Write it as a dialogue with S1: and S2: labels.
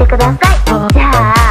S1: てください。じゃあ。